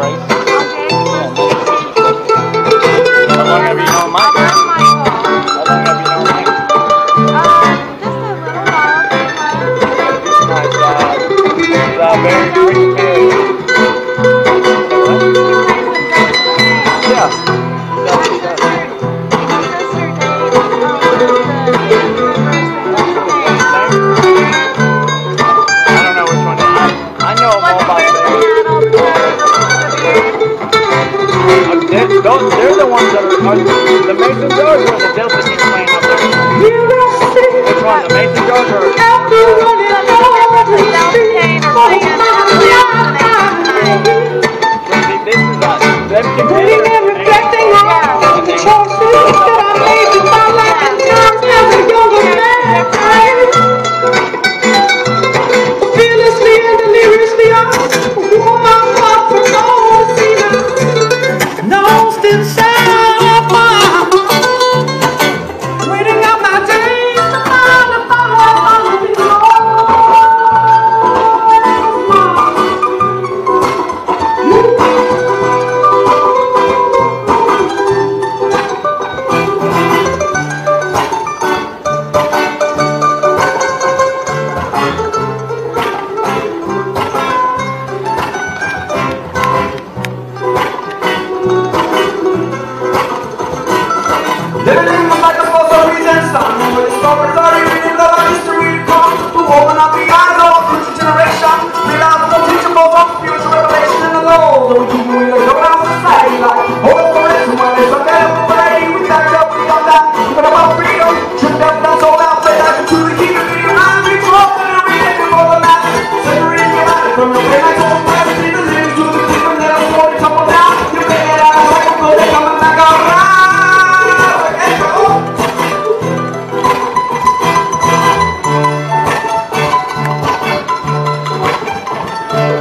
right? Those, they're the ones that are, are the Mason Jars or the Delta King playing up there. Which one, the Mason Jars or?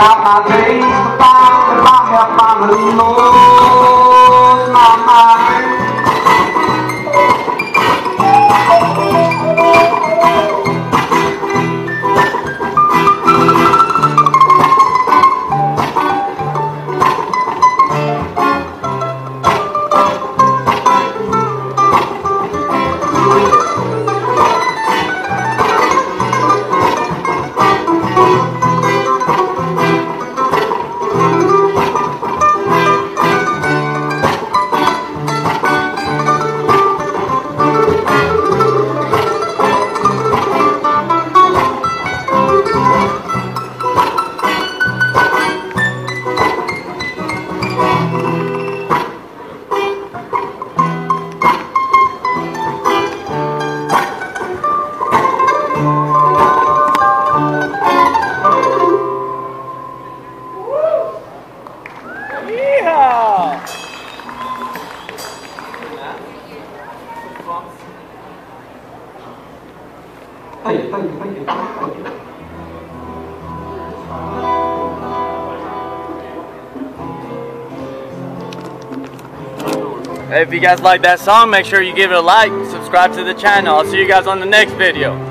out my days to find if I If you guys like that song, make sure you give it a like, subscribe to the channel. I'll see you guys on the next video.